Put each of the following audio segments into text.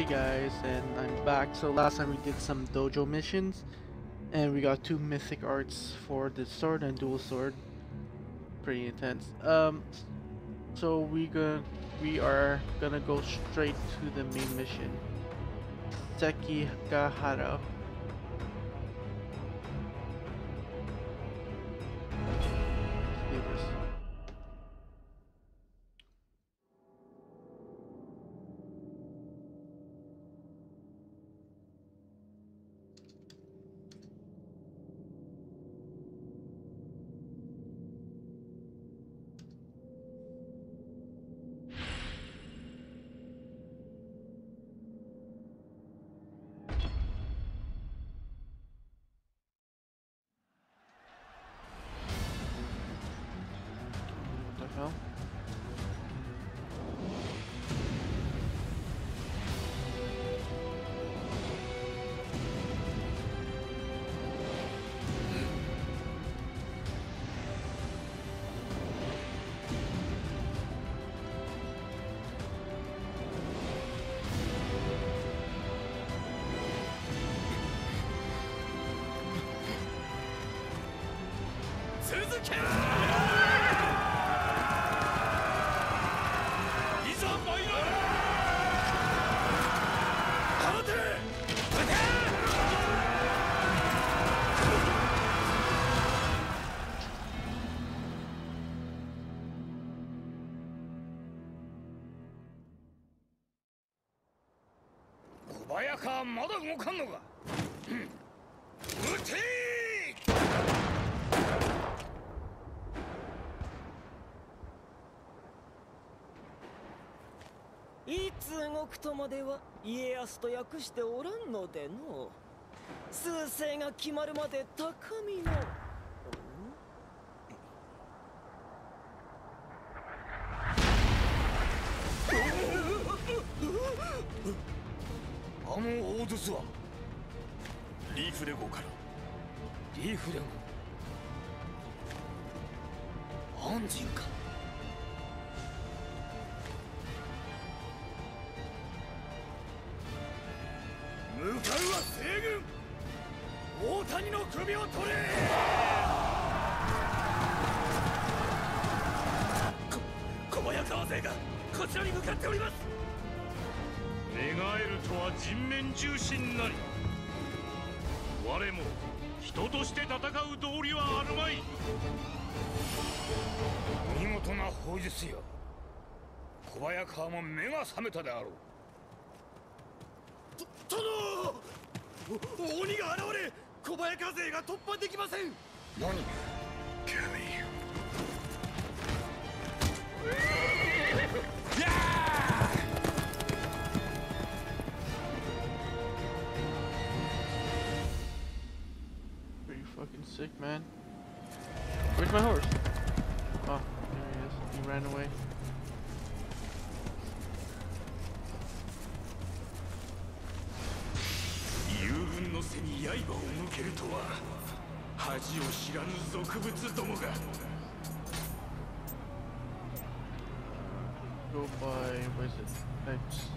Hey guys, and I'm back. So last time we did some dojo missions, and we got two mythic arts for the sword and dual sword. Pretty intense. Um, so we gonna we are gonna go straight to the main mission. Sekigahara. まだ動かんのかうん撃ていつ動くとまでは家康と訳しておらんのでの。数勢が決まるまで高みの。あの大筒は？リーフレ号からリーフレゴ首を取れ！こ小早川勢がこちらに向かっております！寝返るとは人面重視なり。我も人として戦う道理はあるまい。見事な砲術よ。小早川も目が覚めたであろう。殿！鬼が現れ小早川勢が突破できません何キャミー Pretty fucking sick, man. Where's my horse? Oh, there he is. He ran away. は恥を知らぬ俗物どもが Go by, what is it? X.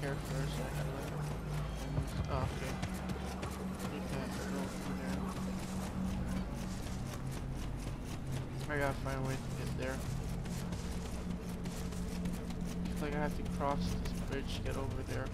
first, actually. Oh, okay. I gotta find a way to get there. Like I have to cross this bridge to get over there.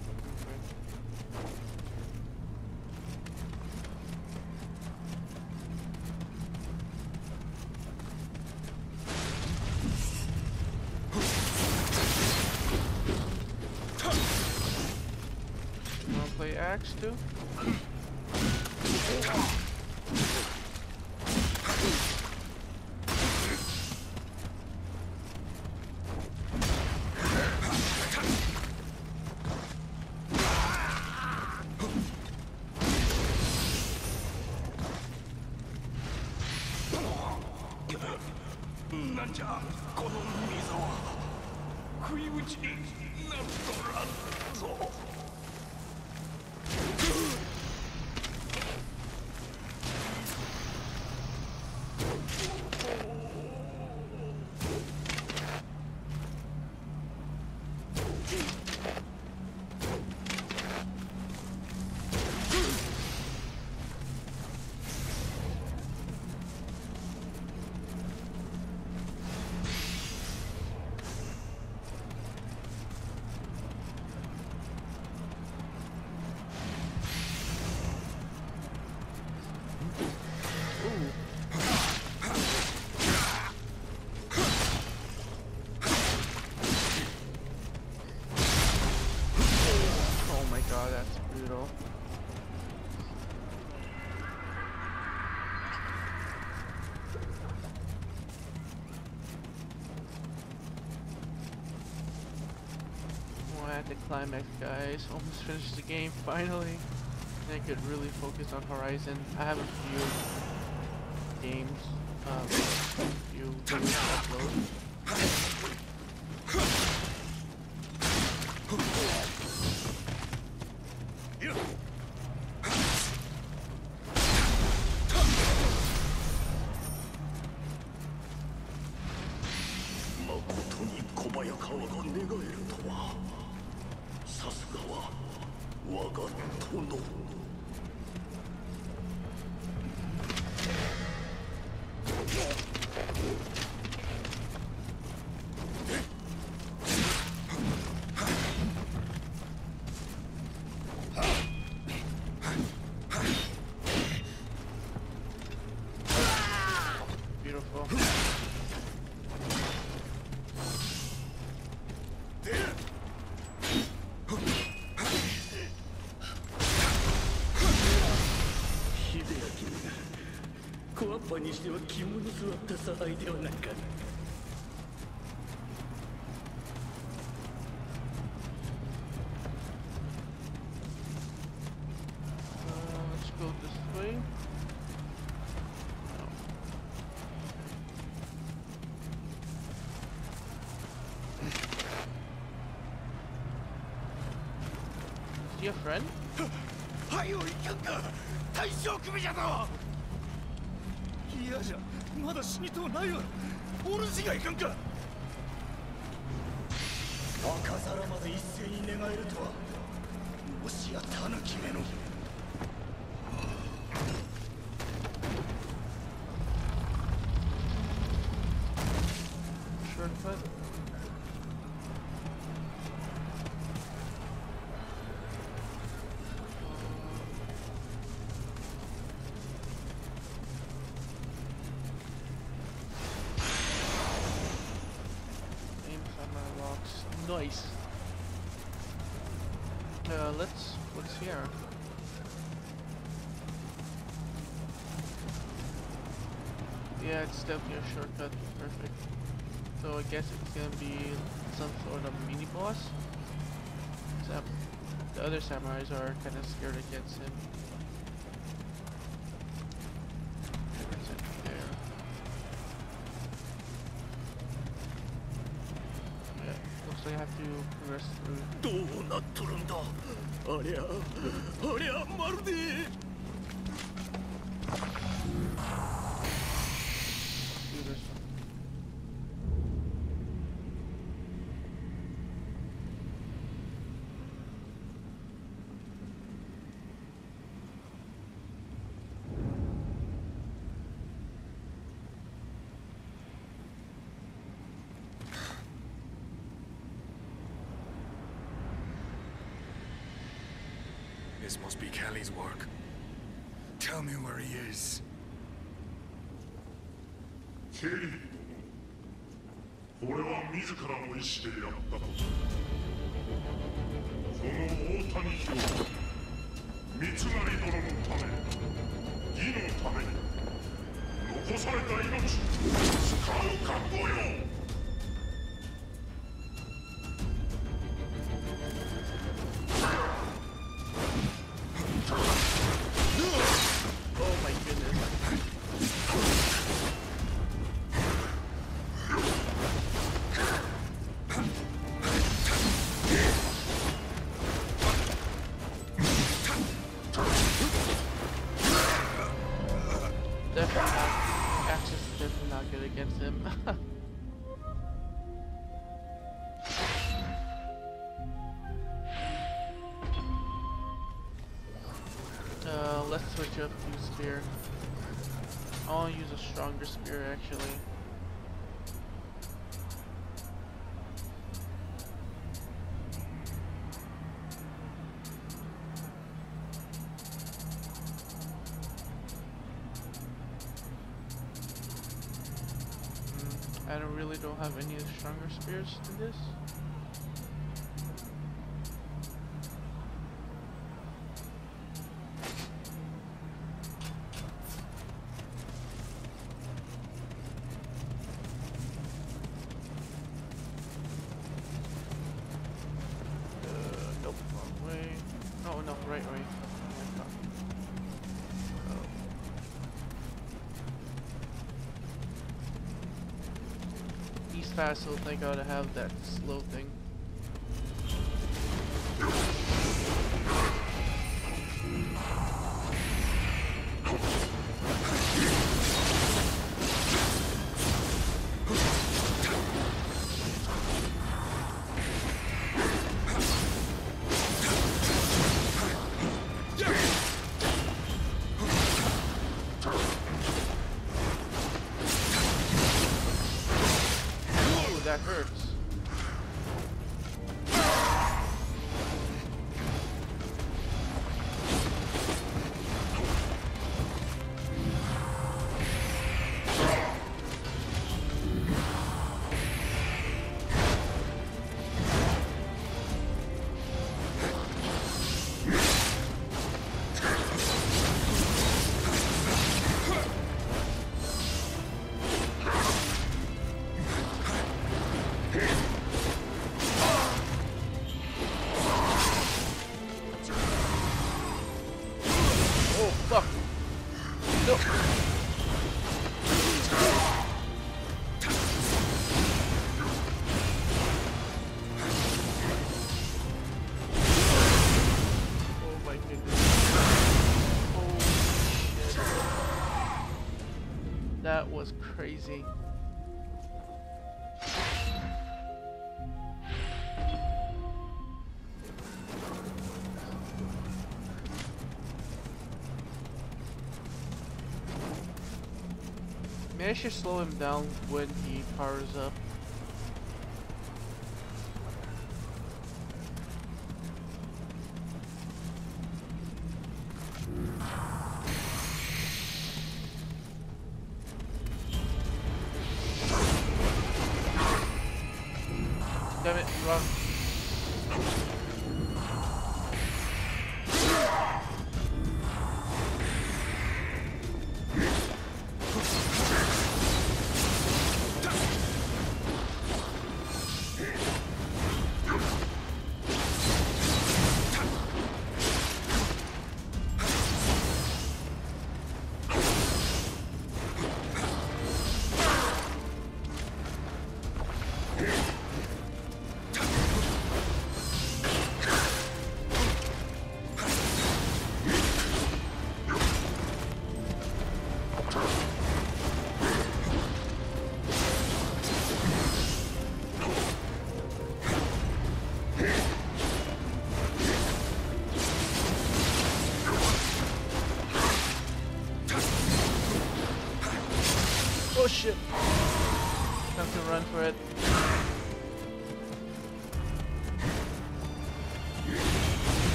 なんじゃこの溝は。不意打ちになっとらんぞ。Brutal. Oh, at the climax, guys. Almost finished the game, finally. And I could really focus on Horizon. I have a few games, um, few to upload. がは我が殿。明小アッパにしては肝の座った差配ではないか Uh, let's go this way. No. Is he a friend? はいおいかんか大将首じゃぞ嫌じゃまだ死にとうないわお主がいかんか。赤皿まで一斉に願えるとは。もしやタヌキめの。Nice. Uh, let's. What's here? Yeah, it's definitely a shortcut. Perfect. So I guess it's gonna be some sort of mini boss. Except the other samurais are kind of scared against him. 어려, 어려, 마르디! This must be Kelly's work. Tell me where he is. ケリー俺は自らの意志でやったとその大谷兵三成殿のため義のために残された命使う覚悟よ stronger spear actually. Mm, I don't really don't have any stronger spears than this. I still think I ought to have that slow crazy. Maybe I should slow him down when he powers up.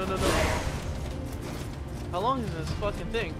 No no no. How long is this fucking thing?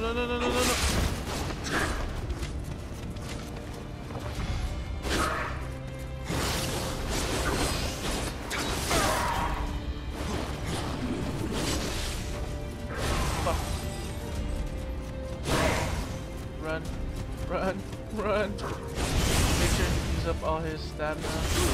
No no no no no no. Run, run, run. Make sure to use up all his stamina.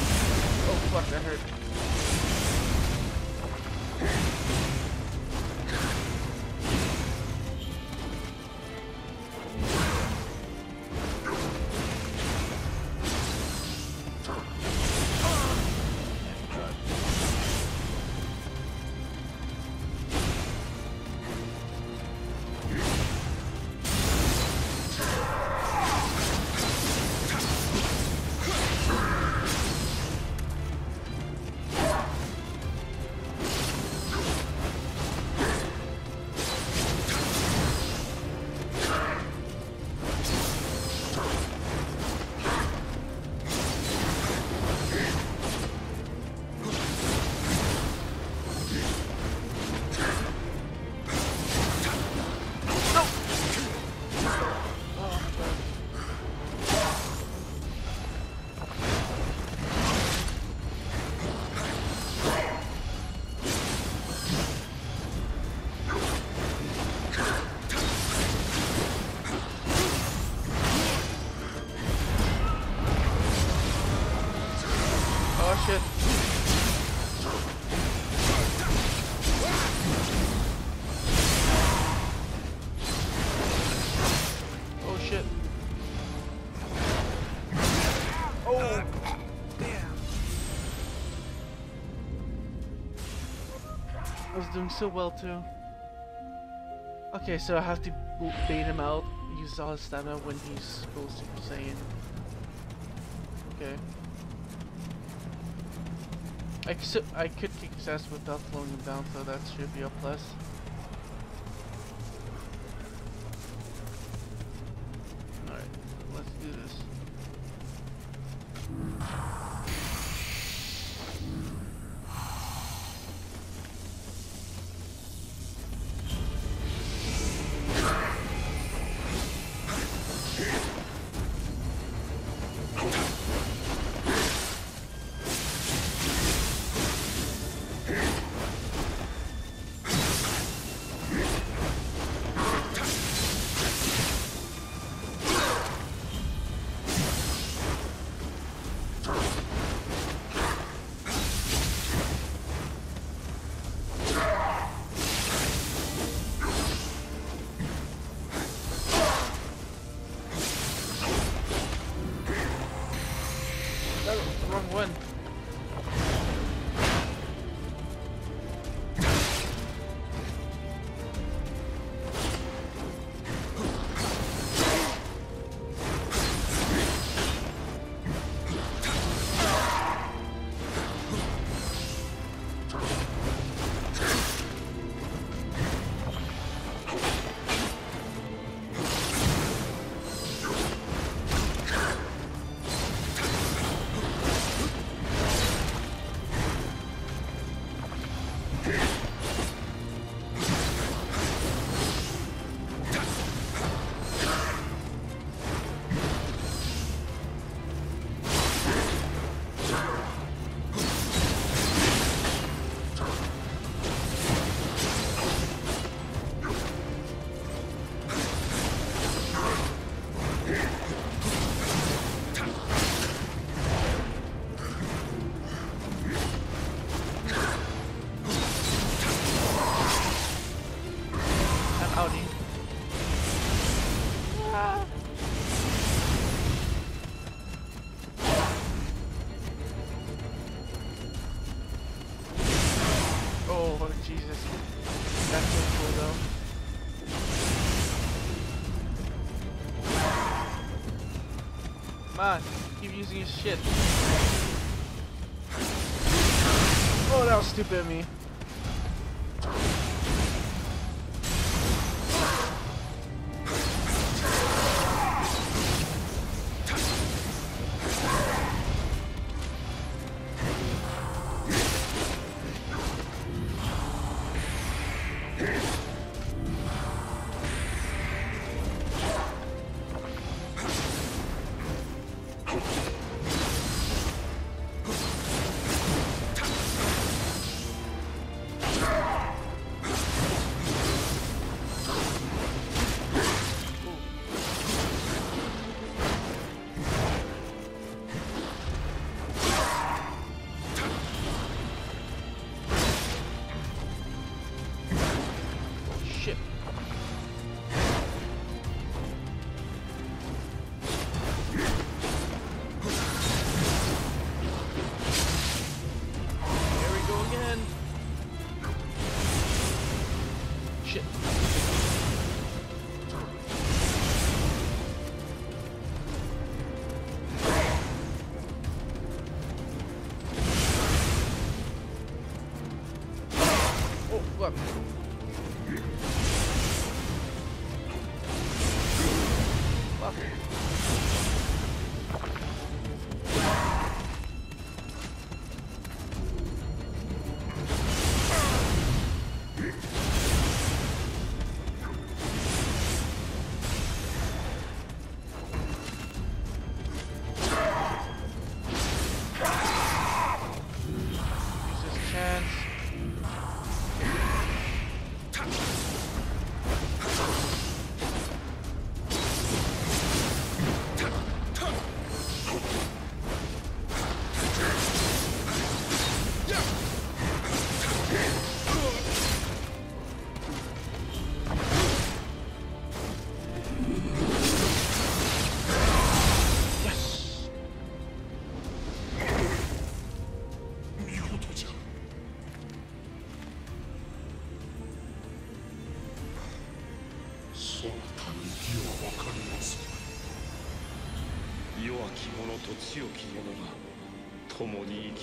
Shit. Oh shit. Oh. Damn. I was doing so well too. Okay, so I have to bait him out, use all his stamina when he goes Super Saiyan. Okay. I, I could kick his ass without slowing him down, so that should be a plus. Keep using his shit. Oh, that was stupid of me.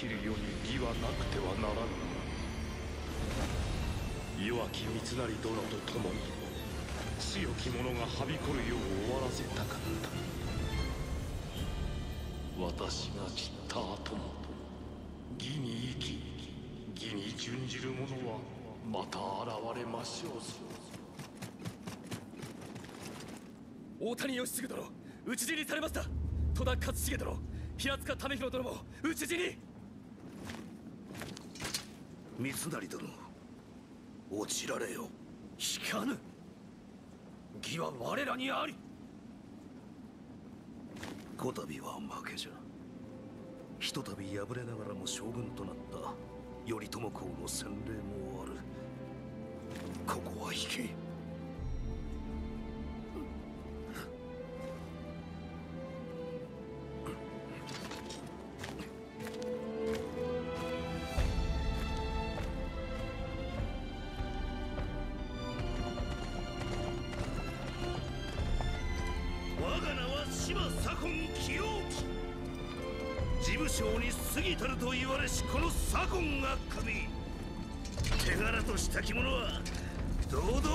きるように義はなくてはならぬ弱き三成殿と共に強き者がはびこるよう終わらせたかった私が散った後も義に生き義に準じる者はまた現れましょう大谷義次殿討ち死にされました戸田勝重殿平塚為弘殿も討ち死に三成殿。落ちられよ。引かぬ。義は我らにあり。こたびは負けじゃ。ひとたび敗れながらも将軍となった。頼朝公の洗礼もある。ここは引け。芝左近清事務省に過ぎたると言われしこの左近が組み手柄としたき者は堂々かか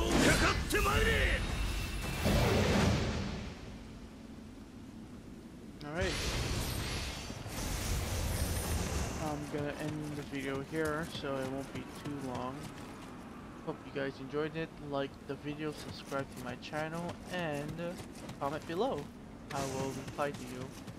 ってまいれ Alright. I'm gonna end the video here so it won't be too long. Hope you guys enjoyed it. Like the video, subscribe to my channel, and comment below. I will reply to you.